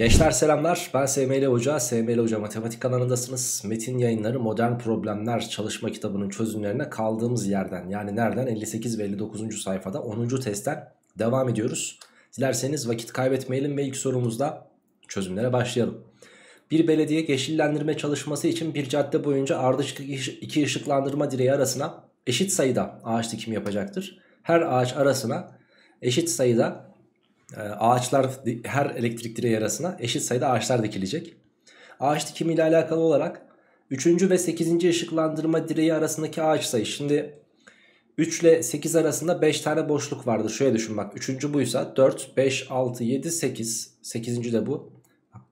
Gençler selamlar ben SML Hoca, SML Hoca Matematik kanalındasınız. Metin yayınları Modern Problemler çalışma kitabının çözümlerine kaldığımız yerden yani nereden 58 ve 59. sayfada 10. testten devam ediyoruz. Dilerseniz vakit kaybetmeyelim ve ilk sorumuzda çözümlere başlayalım. Bir belediye yeşillendirme çalışması için bir cadde boyunca ardışık iki ışıklandırma direği arasına eşit sayıda ağaç dikimi yapacaktır. Her ağaç arasına eşit sayıda ağaçlar her elektrik direği arasına eşit sayıda ağaçlar dikilecek. Ağaç dikimi ile alakalı olarak 3. ve 8. ışıklandırma direği arasındaki ağaç sayı. Şimdi 3 ile 8 arasında 5 tane boşluk vardır. Şöyle düşün bak. 3. buysa 4, 5, 6, 7, 8. 8. de bu.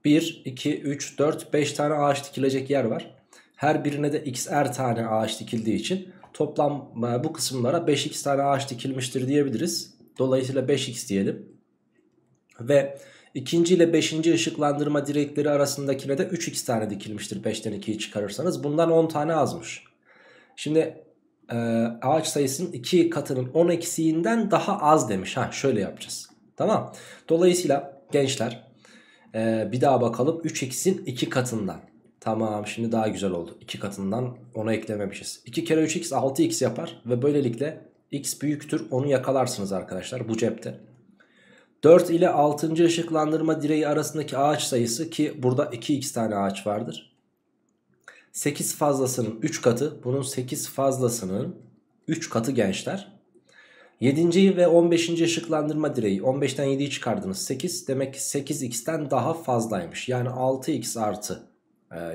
1, 2, 3, 4, 5 tane ağaç dikilecek yer var. Her birine de x'er tane ağaç dikildiği için toplam e, bu kısımlara 5x tane ağaç dikilmiştir diyebiliriz. Dolayısıyla 5x diyelim. Ve ikinci ile beşinci ışıklandırma direkleri arasındakine de 3x tane dikilmiştir 5'ten 2'yi çıkarırsanız. Bundan 10 tane azmış. Şimdi e, ağaç sayısının 2 katının 10 eksiğinden daha az demiş. Ha şöyle yapacağız. Tamam. Dolayısıyla gençler e, bir daha bakalım 3x'in 2 katından. Tamam şimdi daha güzel oldu. 2 katından 10'a eklememişiz. 2 kere 3x 6x yapar ve böylelikle x büyüktür onu yakalarsınız arkadaşlar bu cepte. 4 ile 6. ışıklandırma direği arasındaki ağaç sayısı ki burada 2x tane ağaç vardır. 8 fazlasının 3 katı bunun 8 fazlasının 3 katı gençler. 7. ve 15. ışıklandırma direği 15'ten 7'yi çıkardınız 8 demek ki 8x'ten daha fazlaymış. Yani 6x artı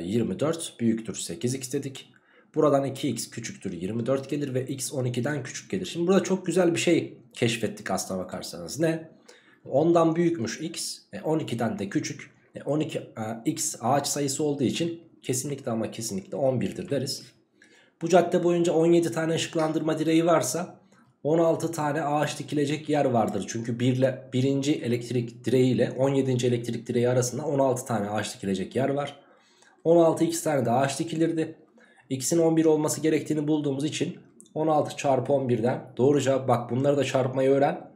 24 e, büyüktür 8x dedik. Buradan 2x küçüktür 24 gelir ve x 12'den küçük gelir. Şimdi burada çok güzel bir şey keşfettik aslına bakarsanız. Ne? 10'dan büyükmüş x. E 12'den de küçük. E 12 e, x ağaç sayısı olduğu için kesinlikle ama kesinlikle 11'dir deriz. Bu cadde boyunca 17 tane ışıklandırma direği varsa 16 tane ağaç dikilecek yer vardır. Çünkü 1 ile 1. elektrik direği ile 17. elektrik direği arasında 16 tane ağaç dikilecek yer var. 16 x tane de ağaç dikilirdi. X'in 11 olması gerektiğini bulduğumuz için 16 çarpı 11'den doğru cevap bak bunları da çarpmayı öğren.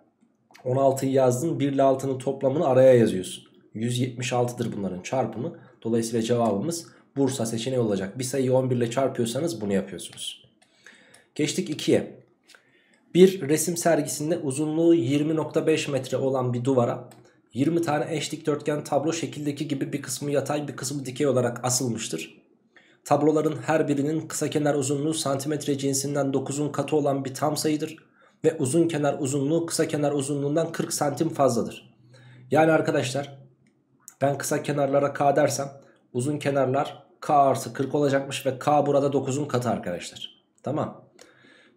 16'yı yazdın 1 ile 6'nın toplamını araya yazıyorsun. 176'dır bunların çarpımı. Dolayısıyla cevabımız Bursa seçeneği olacak. Bir sayıyı 11 ile çarpıyorsanız bunu yapıyorsunuz. Geçtik 2'ye. Bir resim sergisinde uzunluğu 20.5 metre olan bir duvara 20 tane eş dikdörtgen tablo şekildeki gibi bir kısmı yatay bir kısmı dikey olarak asılmıştır. Tabloların her birinin kısa kenar uzunluğu santimetre cinsinden 9'un katı olan bir tam sayıdır ve uzun kenar uzunluğu kısa kenar uzunluğundan 40 santim fazladır. Yani arkadaşlar ben kısa kenarlara k dersem uzun kenarlar k artı 40 olacakmış ve k burada 9'un katı arkadaşlar. Tamam.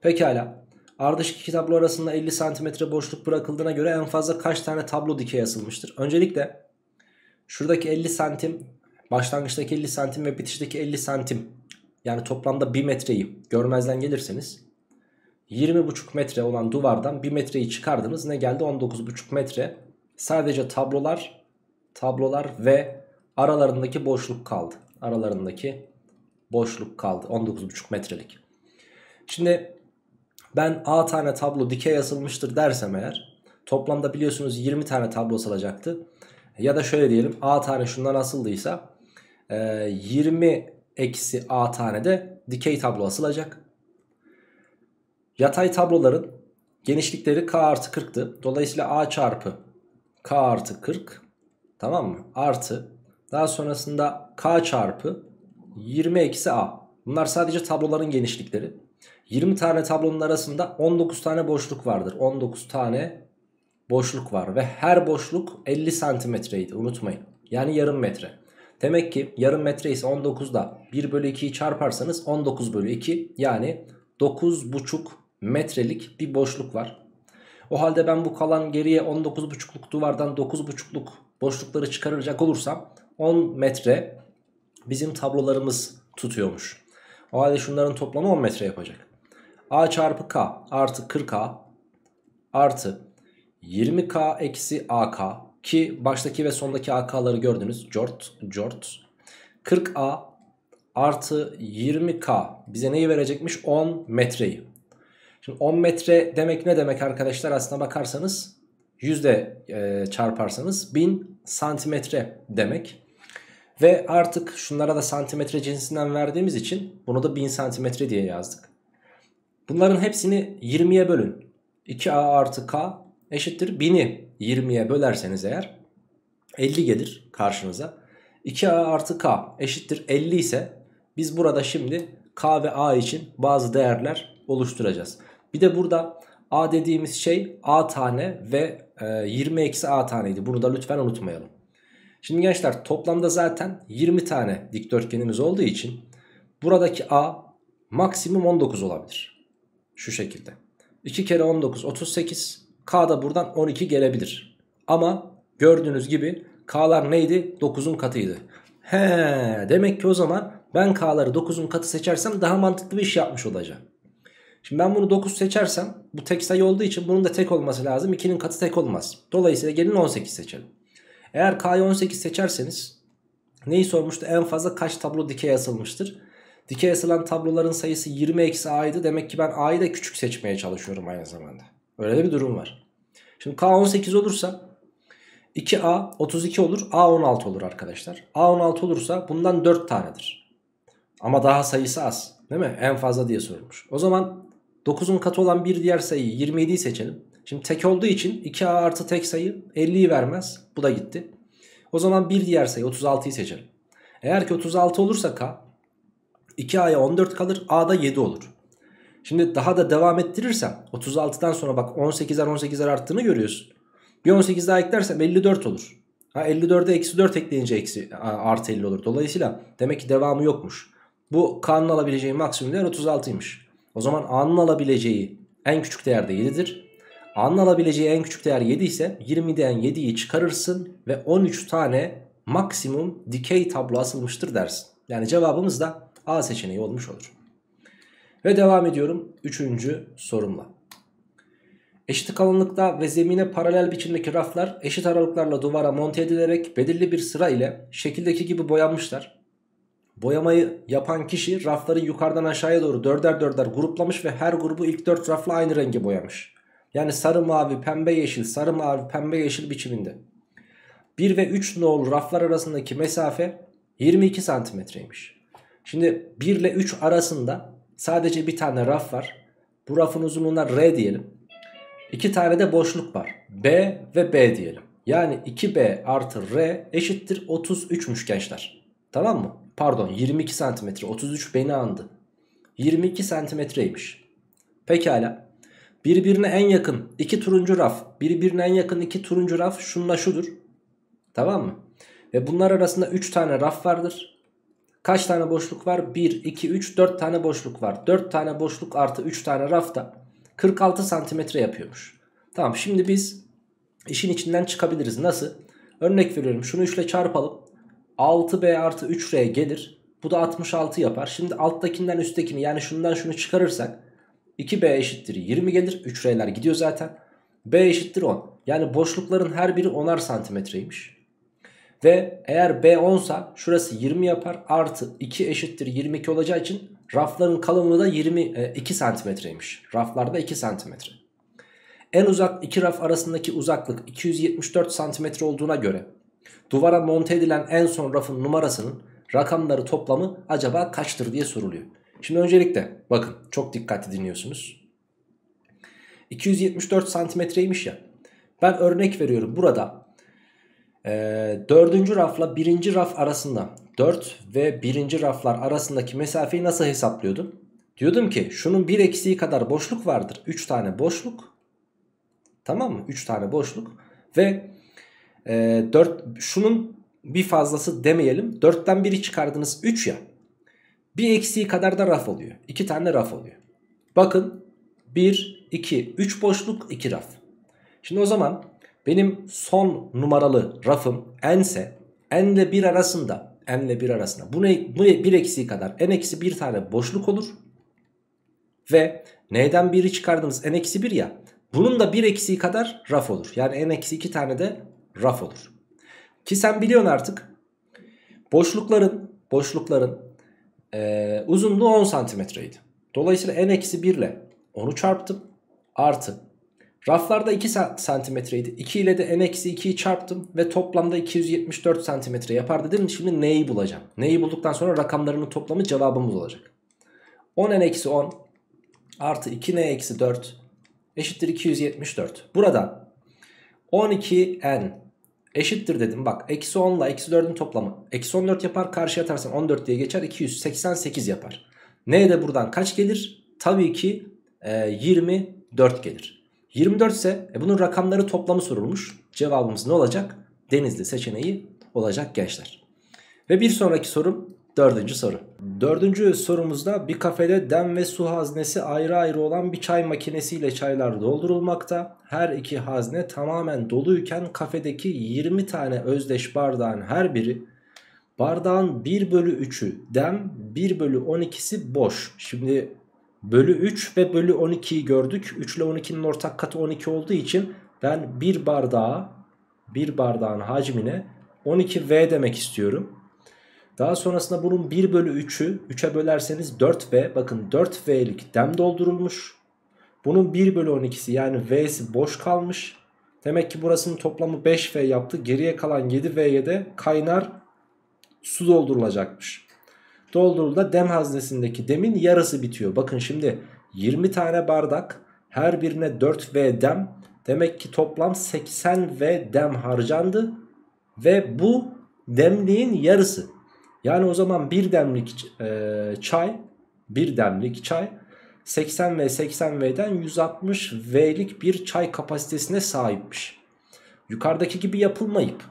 Pekala. Ardışık iki tablo arasında 50 santimetre boşluk bırakıldığına göre en fazla kaç tane tablo dikey asılmıştır? Öncelikle şuradaki 50 santim başlangıçtaki 50 santim ve bitişteki 50 santim yani toplamda 1 metreyi görmezden gelirseniz 20,5 metre olan duvardan 1 metreyi çıkardınız. Ne geldi? 19,5 metre. Sadece tablolar, tablolar ve aralarındaki boşluk kaldı. Aralarındaki boşluk kaldı. 19,5 metrelik. Şimdi ben A tane tablo dikey asılmıştır dersem eğer toplamda biliyorsunuz 20 tane tablo asılacaktı. Ya da şöyle diyelim A tane şundan asıldıysa 20 eksi A tane de dikey tablo asılacak. Yatay tabloların genişlikleri k artı 40'tı. Dolayısıyla a çarpı k artı 40 tamam mı? Artı daha sonrasında k çarpı 20 eksi a. Bunlar sadece tabloların genişlikleri. 20 tane tablonun arasında 19 tane boşluk vardır. 19 tane boşluk var ve her boşluk 50 santimetreydi unutmayın. Yani yarım metre. Demek ki yarım metre ise 19'da 1 bölü 2'yi çarparsanız 19 bölü 2 yani 9,5 metrelik bir boşluk var. O halde ben bu kalan geriye 19,5'luk duvardan 9,5'luk boşlukları çıkaracak olursam 10 metre bizim tablolarımız tutuyormuş. O halde şunların toplamı 10 metre yapacak. A çarpı K artı 40A artı 20K eksi AK ki baştaki ve sondaki AK'ları gördünüz. Jort, Jort. 40A artı 20K bize neyi verecekmiş? 10 metreyi. Şimdi 10 metre demek ne demek arkadaşlar aslına bakarsanız yüzde e, çarparsanız 1000 santimetre demek. Ve artık şunlara da santimetre cinsinden verdiğimiz için bunu da 1000 santimetre diye yazdık. Bunların hepsini 20'ye bölün. 2a artı k eşittir 1000'i 20'ye bölerseniz eğer 50 gelir karşınıza. 2a artı k eşittir 50 ise biz burada şimdi k ve a için bazı değerler oluşturacağız. Bir de burada a dediğimiz şey a tane ve e, 20 eksi a taneydi. Bunu da lütfen unutmayalım. Şimdi gençler toplamda zaten 20 tane dikdörtgenimiz olduğu için buradaki a maksimum 19 olabilir. Şu şekilde. 2 kere 19 38 k da buradan 12 gelebilir. Ama gördüğünüz gibi k'lar neydi? 9'un katıydı. He, demek ki o zaman ben k'ları 9'un katı seçersem daha mantıklı bir iş yapmış olacağım. Şimdi ben bunu 9 seçersem bu tek sayı olduğu için bunun da tek olması lazım. 2'nin katı tek olmaz. Dolayısıyla gelin 18 seçelim. Eğer K'yı 18 seçerseniz neyi sormuştu? En fazla kaç tablo dikey asılmıştır? Dikey asılan tabloların sayısı 20 eksi A'ydı. Demek ki ben A'yı da küçük seçmeye çalışıyorum aynı zamanda. Öyle de bir durum var. Şimdi K 18 olursa 2A 32 olur. A 16 olur arkadaşlar. A 16 olursa bundan 4 tanedir. Ama daha sayısı az. Değil mi? En fazla diye sorulmuş. O zaman 9'un katı olan bir diğer sayıyı 27'yi seçelim. Şimdi tek olduğu için 2A artı tek sayı 50'yi vermez. Bu da gitti. O zaman bir diğer sayı 36'yı seçelim. Eğer ki 36 olursa K 2A'ya 14 kalır A'da 7 olur. Şimdi daha da devam ettirirsem 36'dan sonra bak 18'er 18'er arttığını görüyorsun. Bir 18 daha eklersem 54 olur. Ha 54'e eksi 4 ekleyince eksi artı 50 olur. Dolayısıyla demek ki devamı yokmuş. Bu K'nın alabileceği maksimum değer 36'ymış. O zaman A'nın alabileceği en küçük değer de 7'dir. A'nın alabileceği en küçük değer 7 ise 20'den 7'yi çıkarırsın ve 13 tane maksimum dikey tablo asılmıştır dersin. Yani cevabımız da A seçeneği olmuş olur. Ve devam ediyorum 3. sorumla. Eşit kalınlıkta ve zemine paralel biçimdeki raflar eşit aralıklarla duvara monte edilerek belirli bir sıra ile şekildeki gibi boyanmışlar. Boyamayı yapan kişi rafları yukarıdan aşağıya doğru dörder dörder gruplamış ve her grubu ilk dört rafla aynı rengi boyamış. Yani sarı mavi pembe yeşil sarı mavi pembe yeşil biçiminde. 1 ve 3 nolu raflar arasındaki mesafe 22 santimetreymiş. Şimdi 1 ile 3 arasında sadece bir tane raf var. Bu rafın uzunluğuna R diyelim. 2 tane de boşluk var. B ve B diyelim. Yani 2B artı R eşittir 33'müş gençler. Tamam mı? Pardon 22 santimetre 33 beni andı. 22 santimetreymiş. Pekala. Birbirine en yakın iki turuncu raf. Birbirine en yakın iki turuncu raf şunla şudur. Tamam mı? Ve bunlar arasında 3 tane raf vardır. Kaç tane boşluk var? 1, 2, 3, 4 tane boşluk var. 4 tane boşluk artı 3 tane rafta 46 santimetre yapıyormuş. Tamam şimdi biz işin içinden çıkabiliriz. Nasıl? Örnek veriyorum şunu 3 ile çarpalım. 6B artı 3R gelir. Bu da 66 yapar. Şimdi alttakinden üsttekini yani şundan şunu çıkarırsak 2B eşittir 20 gelir. 3R'ler gidiyor zaten. B eşittir 10. Yani boşlukların her biri 10'ar santimetreymiş. Ve eğer B 10 sa şurası 20 yapar. Artı 2 eşittir 22 olacağı için rafların kalınlığı da 22 santimetreymiş. Raflarda 2 santimetre. En uzak iki raf arasındaki uzaklık 274 santimetre olduğuna göre duvara monte edilen en son rafın numarasının rakamları toplamı acaba kaçtır diye soruluyor. Şimdi öncelikle bakın çok dikkatli dinliyorsunuz. 274 santimetreymiş ya. Ben örnek veriyorum burada e, dördüncü rafla birinci raf arasında 4 ve birinci raflar arasındaki mesafeyi nasıl hesaplıyordum? Diyordum ki şunun bir eksiği kadar boşluk vardır. 3 tane boşluk. Tamam mı? 3 tane boşluk. Ve e, 4, şunun bir fazlası demeyelim. 4'ten 1'i çıkardınız 3 ya. Bir eksiği kadar da raf oluyor. 2 tane raf oluyor. Bakın 1, 2, 3 boşluk 2 raf. Şimdi o zaman benim son numaralı rafım n ise n ile 1 arasında n ile 1 arasında bu, ne, bu bir eksiği kadar n eksi 1 tane boşluk olur. Ve neden 1'i çıkardınız n eksi 1 ya. Bunun da bir eksiği kadar raf olur. Yani n eksi 2 tane de raf olur. Ki sen biliyorsun artık boşlukların boşlukların e, uzunluğu 10 santimetreydi. Dolayısıyla n eksi 1 ile 10'u çarptım. Artı Raflarda 2 santimetreydi. 2 ile de n-2'yi çarptım ve toplamda 274 santimetre yapar dedim. Şimdi neyi bulacağım? Neyi bulduktan sonra rakamlarının toplamı cevabımız olacak. 10 n-10 artı 2 n-4 eşittir 274. Burada 12n eşittir dedim. Bak eksi 10 ile eksi 4'ün toplamı. Eksi 14 yapar karşıya atarsan 14 diye geçer 288 yapar. Ne de buradan kaç gelir? Tabii ki e, 24 gelir. 24 ise e, bunun rakamları toplamı sorulmuş. Cevabımız ne olacak? Denizli seçeneği olacak gençler. Ve bir sonraki sorum dördüncü soru. Dördüncü sorumuzda bir kafede dem ve su haznesi ayrı ayrı olan bir çay makinesiyle çaylar doldurulmakta. Her iki hazne tamamen doluyken kafedeki 20 tane özdeş bardağın her biri bardağın 1 bölü 3'ü dem 1 bölü 12'si boş. Şimdi bölü 3 ve bölü 12'yi gördük. 3 ile 12'nin ortak katı 12 olduğu için ben bir bardağa bir bardağın hacmine 12V demek istiyorum. Daha sonrasında bunun 1 bölü 3'ü 3'e bölerseniz 4V bakın 4V'lik dem doldurulmuş. Bunun 1 bölü 12'si yani V'si boş kalmış. Demek ki burasının toplamı 5V yaptı. Geriye kalan 7V'ye de kaynar su doldurulacakmış. Doldurulda dem haznesindeki demin yarısı bitiyor. Bakın şimdi 20 tane bardak her birine 4V dem. Demek ki toplam 80V dem harcandı. Ve bu demliğin yarısı. Yani o zaman bir demlik e, çay, bir demlik çay 80 ve 80 V'den 160 V'lik bir çay kapasitesine sahipmiş. Yukarıdaki gibi yapılmayıp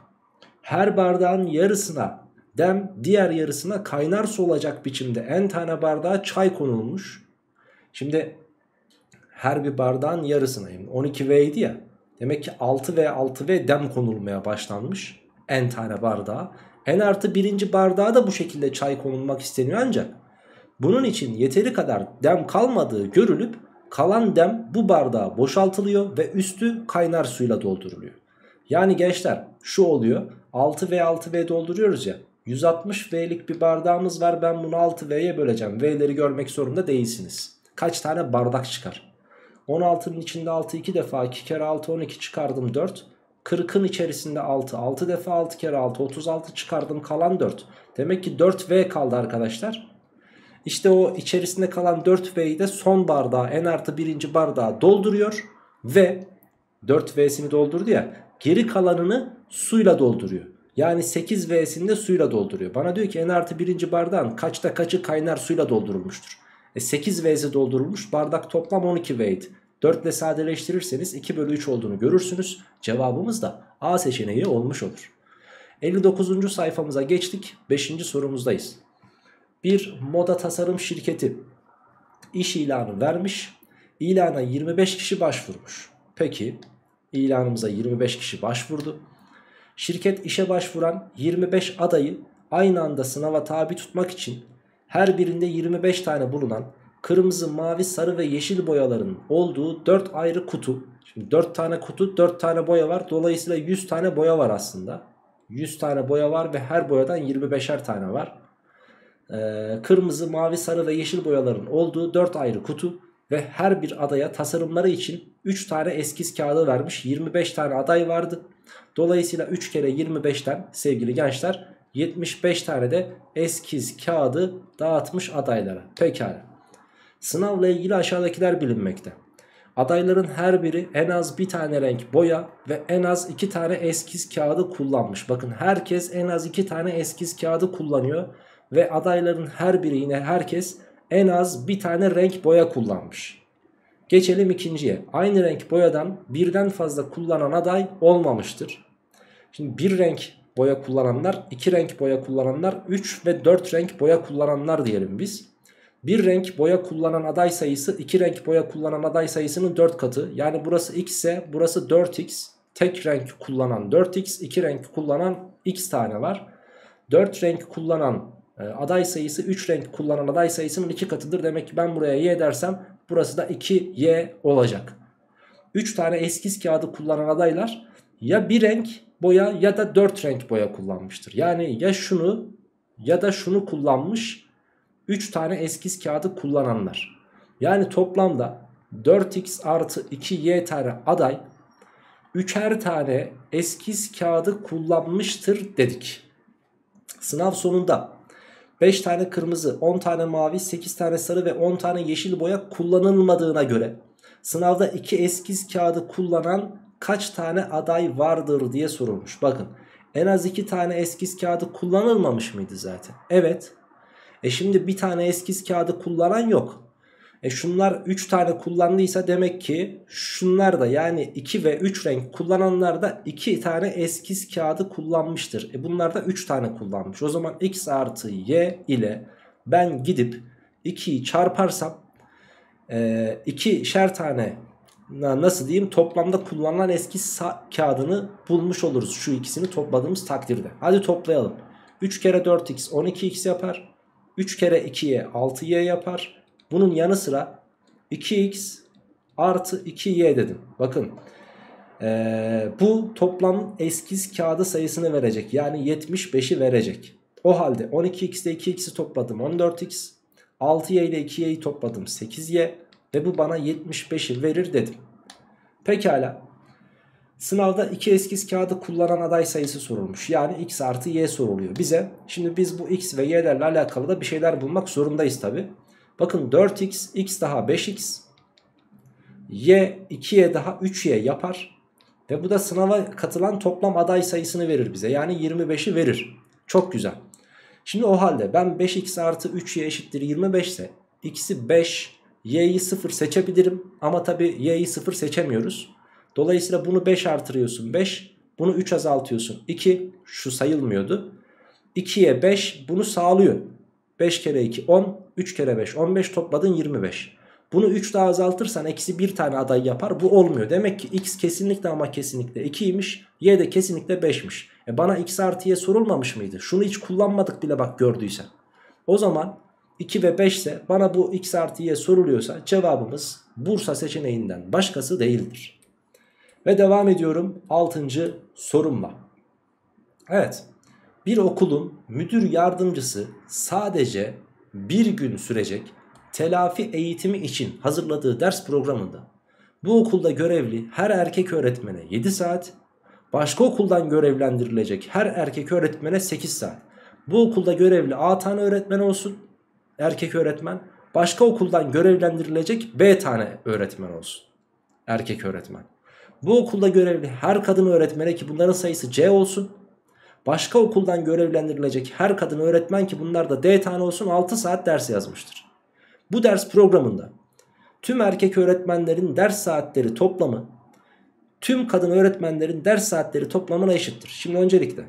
her bardağın yarısına dem diğer yarısına kaynar su olacak biçimde en tane bardağa çay konulmuş. Şimdi her bir bardağın yarısına 12 V idi ya. Demek ki 6 V 6 V dem konulmaya başlanmış en tane bardağa. En artı birinci bardağa da bu şekilde çay konulmak isteniyor ancak bunun için yeteri kadar dem kalmadığı görülüp kalan dem bu bardağa boşaltılıyor ve üstü kaynar suyla dolduruluyor. Yani gençler şu oluyor 6V 6V dolduruyoruz ya 160V'lik bir bardağımız var ben bunu 6V'ye böleceğim. V'leri görmek zorunda değilsiniz. Kaç tane bardak çıkar? 16'nın içinde 6 2 defa 2 kere 6 12 çıkardım 4. 40'ın içerisinde 6. 6 defa 6 kere 6. 36 çıkardım kalan 4. Demek ki 4V kaldı arkadaşlar. İşte o içerisinde kalan 4V'yi de son bardağa en artı birinci bardağa dolduruyor. Ve 4V'sini doldurdu ya geri kalanını suyla dolduruyor. Yani 8V'sini de suyla dolduruyor. Bana diyor ki en artı birinci bardağın kaçta kaçı kaynar suyla doldurulmuştur. E 8V'si doldurulmuş bardak toplam 12V'ydi. 4 ile sadeleştirirseniz 2 bölü 3 olduğunu görürsünüz. Cevabımız da A seçeneği olmuş olur. 59. sayfamıza geçtik. 5. sorumuzdayız. Bir moda tasarım şirketi iş ilanı vermiş. İlana 25 kişi başvurmuş. Peki ilanımıza 25 kişi başvurdu. Şirket işe başvuran 25 adayı aynı anda sınava tabi tutmak için her birinde 25 tane bulunan kırmızı, mavi, sarı ve yeşil boyaların olduğu 4 ayrı kutu. Şimdi 4 tane kutu 4 tane boya var. Dolayısıyla 100 tane boya var aslında. 100 tane boya var ve her boyadan 25'er tane var. Ee, kırmızı, mavi, sarı ve yeşil boyaların olduğu 4 ayrı kutu. Ve her bir adaya tasarımları için 3 tane eskiz kağıdı vermiş. 25 tane aday vardı. Dolayısıyla 3 kere 25'ten sevgili gençler 75 tane de eskiz kağıdı dağıtmış adaylara. Pekala. Sınavla ilgili aşağıdakiler bilinmekte. Adayların her biri en az bir tane renk boya ve en az iki tane eskiz kağıdı kullanmış. Bakın herkes en az iki tane eskiz kağıdı kullanıyor. Ve adayların her biri yine herkes en az bir tane renk boya kullanmış. Geçelim ikinciye. Aynı renk boyadan birden fazla kullanan aday olmamıştır. Şimdi bir renk boya kullananlar, iki renk boya kullananlar, 3 ve 4 renk boya kullananlar diyelim biz. Bir renk boya kullanan aday sayısı iki renk boya kullanan aday sayısının 4 katı. Yani burası x ise burası 4x. Tek renk kullanan 4x, iki renk kullanan x tane var. 4 renk kullanan e, aday sayısı 3 renk kullanan aday sayısının 2 katıdır. Demek ki ben buraya y dersem burası da 2y olacak. 3 tane eskiz kağıdı kullanan adaylar ya bir renk boya ya da 4 renk boya kullanmıştır. Yani ya şunu ya da şunu kullanmış 3 tane eskiz kağıdı kullananlar. Yani toplamda 4x artı 2y tane aday üçer tane eskiz kağıdı kullanmıştır dedik. Sınav sonunda 5 tane kırmızı, 10 tane mavi, 8 tane sarı ve 10 tane yeşil boya kullanılmadığına göre sınavda 2 eskiz kağıdı kullanan kaç tane aday vardır diye sorulmuş. Bakın en az 2 tane eskiz kağıdı kullanılmamış mıydı zaten? Evet. E şimdi bir tane eskiz kağıdı kullanan yok. E şunlar 3 tane kullandıysa demek ki şunlar da yani 2 ve 3 renk kullananlar da 2 tane eskiz kağıdı kullanmıştır. E bunlar da 3 tane kullanmış. O zaman x artı y ile ben gidip 2'yi çarparsam 2 e, şer tane nasıl diyeyim toplamda kullanılan eski kağıdını bulmuş oluruz. Şu ikisini topladığımız takdirde. Hadi toplayalım. 3 kere 4x 12x yapar. 3 kere 2y 6y yapar. Bunun yanı sıra 2x artı 2y dedim. Bakın ee, bu toplam eskiz kağıdı sayısını verecek. Yani 75'i verecek. O halde 12x ile 2x'i topladım 14x. 6y ile 2y'yi topladım 8y. Ve bu bana 75'i verir dedim. Pekala. Sınavda iki eskiz kağıdı kullanan aday sayısı sorulmuş. Yani x artı y soruluyor bize. Şimdi biz bu x ve y'lerle alakalı da bir şeyler bulmak zorundayız tabi. Bakın 4x, x daha 5x, y 2y daha 3y yapar. Ve bu da sınava katılan toplam aday sayısını verir bize. Yani 25'i verir. Çok güzel. Şimdi o halde ben 5x artı 3y eşittir 25 ise x'i 5, y'yi 0 seçebilirim. Ama tabi y'yi 0 seçemiyoruz. Dolayısıyla bunu 5 artırıyorsun 5. Bunu 3 azaltıyorsun 2. Şu sayılmıyordu. 2'ye 5 bunu sağlıyor. 5 kere 2 10 3 kere 5 15 topladın 25 bunu 3 daha azaltırsan eksi bir tane aday yapar bu olmuyor demek ki x kesinlikle ama kesinlikle 2'ymiş y de kesinlikle 5'miş e bana x artı y sorulmamış mıydı şunu hiç kullanmadık bile bak gördüysen o zaman 2 ve 5 ise bana bu x artı y soruluyorsa cevabımız Bursa seçeneğinden başkası değildir. Ve devam ediyorum 6. sorumla. Evet bir okulun müdür yardımcısı sadece bir gün sürecek telafi eğitimi için hazırladığı ders programında bu okulda görevli her erkek öğretmene 7 saat, başka okuldan görevlendirilecek her erkek öğretmene 8 saat. Bu okulda görevli A tane öğretmen olsun, erkek öğretmen, başka okuldan görevlendirilecek B tane öğretmen olsun, erkek öğretmen. Bu okulda görevli her kadın öğretmene ki bunların sayısı C olsun, başka okuldan görevlendirilecek her kadın öğretmen ki bunlar da D tane olsun 6 saat ders yazmıştır. Bu ders programında tüm erkek öğretmenlerin ders saatleri toplamı tüm kadın öğretmenlerin ders saatleri toplamına eşittir. Şimdi öncelikle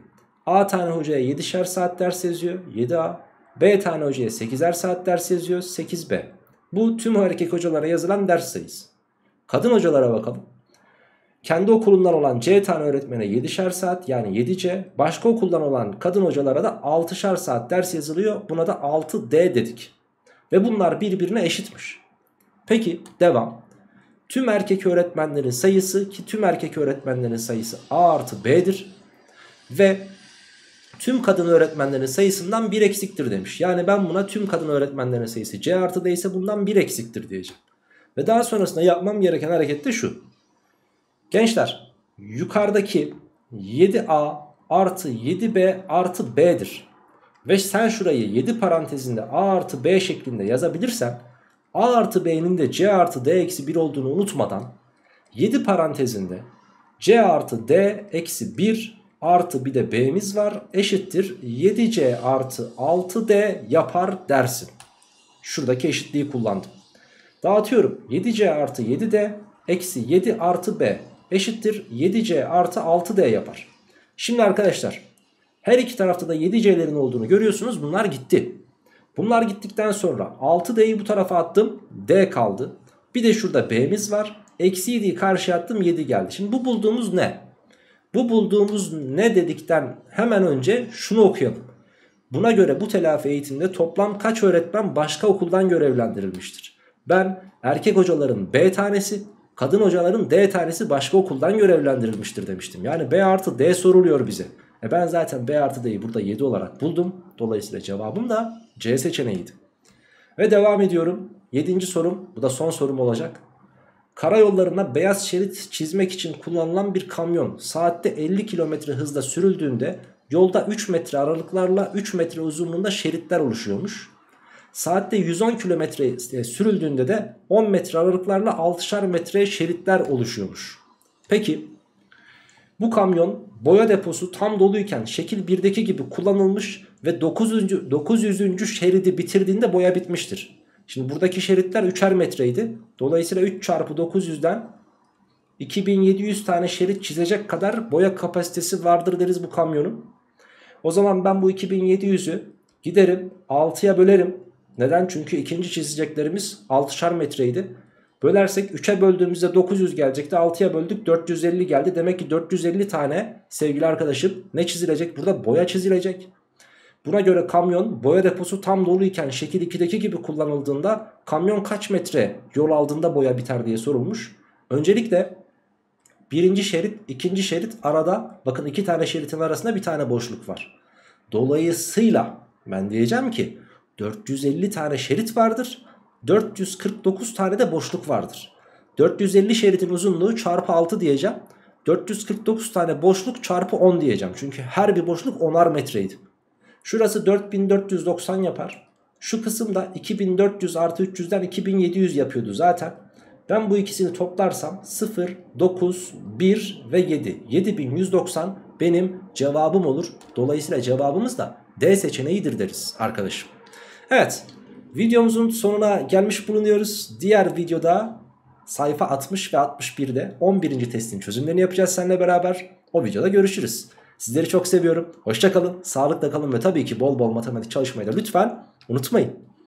A tane hocaya 7'şer saat ders yazıyor 7A B tane hocaya 8'er saat ders yazıyor 8B. Bu tüm erkek hocalara yazılan ders sayısı. Kadın hocalara bakalım. Kendi okulundan olan C tane öğretmene 7'şer saat yani 7C. Başka okuldan olan kadın hocalara da 6'şer saat ders yazılıyor. Buna da 6D dedik. Ve bunlar birbirine eşitmiş. Peki devam. Tüm erkek öğretmenlerin sayısı ki tüm erkek öğretmenlerin sayısı A artı B'dir. Ve tüm kadın öğretmenlerin sayısından 1 eksiktir demiş. Yani ben buna tüm kadın öğretmenlerin sayısı C artı D ise bundan 1 eksiktir diyeceğim. Ve daha sonrasında yapmam gereken hareket de şu. Gençler yukarıdaki 7A artı 7B artı B'dir. Ve sen şurayı 7 parantezinde A artı B şeklinde yazabilirsen A artı B'nin de C artı D eksi 1 olduğunu unutmadan 7 parantezinde C artı D eksi 1 artı bir de B'miz var eşittir 7C artı 6D yapar dersin. Şuradaki eşitliği kullandım. Dağıtıyorum 7C artı 7D eksi 7 artı B eşittir 7C artı 6D yapar. Şimdi arkadaşlar her iki tarafta da 7C'lerin olduğunu görüyorsunuz. Bunlar gitti. Bunlar gittikten sonra 6D'yi bu tarafa attım. D kaldı. Bir de şurada B'miz var. Eksi 7'yi karşıya attım 7 geldi. Şimdi bu bulduğumuz ne? Bu bulduğumuz ne dedikten hemen önce şunu okuyalım. Buna göre bu telafi eğitimde toplam kaç öğretmen başka okuldan görevlendirilmiştir? Ben erkek hocaların B tanesi, kadın hocaların D tanesi başka okuldan görevlendirilmiştir demiştim. Yani B artı D soruluyor bize. E ben zaten B artı D'yi burada 7 olarak buldum. Dolayısıyla cevabım da C seçeneğiydi. Ve devam ediyorum. 7. sorum bu da son sorum olacak. Karayollarına beyaz şerit çizmek için kullanılan bir kamyon saatte 50 km hızla sürüldüğünde yolda 3 metre aralıklarla 3 metre uzunluğunda şeritler oluşuyormuş. Saatte 110 km sürüldüğünde de 10 metre aralıklarla 6'şar metre şeritler oluşuyormuş. Peki bu kamyon boya deposu tam doluyken şekil 1'deki gibi kullanılmış ve 900. 900. şeridi bitirdiğinde boya bitmiştir. Şimdi buradaki şeritler 3'er metreydi. Dolayısıyla 3 çarpı 900'den 2700 tane şerit çizecek kadar boya kapasitesi vardır deriz bu kamyonun. O zaman ben bu 2700'ü giderim 6'ya bölerim. Neden? Çünkü ikinci çizeceklerimiz 6'şar metreydi. Bölersek 3'e böldüğümüzde 900 gelecekti. 6'ya böldük 450 geldi. Demek ki 450 tane sevgili arkadaşım ne çizilecek? Burada boya çizilecek. Buna göre kamyon boya deposu tam doluyken şekil 2'deki gibi kullanıldığında kamyon kaç metre yol aldığında boya biter diye sorulmuş. Öncelikle birinci şerit ikinci şerit arada bakın iki tane şeritin arasında bir tane boşluk var. Dolayısıyla ben diyeceğim ki 450 tane şerit vardır 449 tane de boşluk vardır. 450 şeridin uzunluğu çarpı 6 diyeceğim. 449 tane boşluk çarpı 10 diyeceğim. Çünkü her bir boşluk 10'ar metreydi. Şurası 4490 yapar. Şu kısım da 2400 artı 300'den 2700 yapıyordu zaten. Ben bu ikisini toplarsam 0, 9, 1 ve 7. 7190 benim cevabım olur. Dolayısıyla cevabımız da D seçeneğidir deriz arkadaşım. Evet videomuzun sonuna gelmiş bulunuyoruz. Diğer videoda sayfa 60 ve 61'de 11. testin çözümlerini yapacağız seninle beraber. O videoda görüşürüz. Sizleri çok seviyorum. Hoşçakalın, sağlıkla kalın ve tabii ki bol bol matematik çalışmayı da lütfen unutmayın.